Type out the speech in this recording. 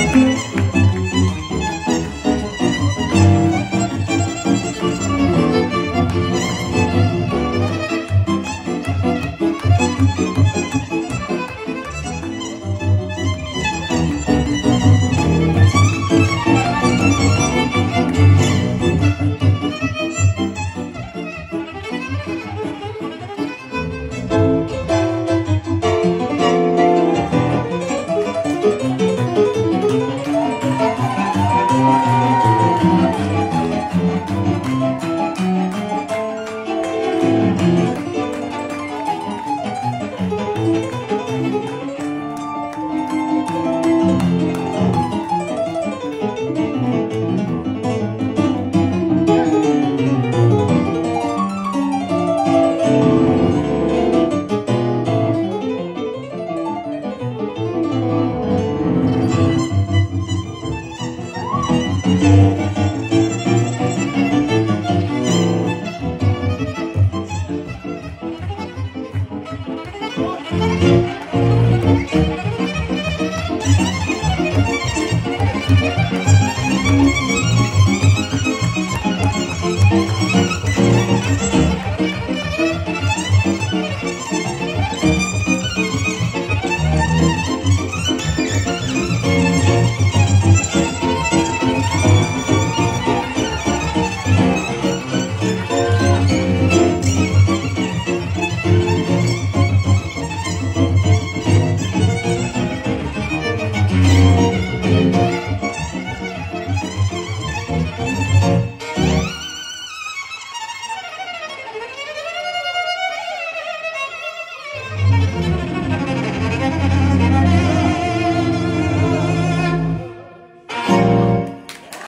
Thank you. you.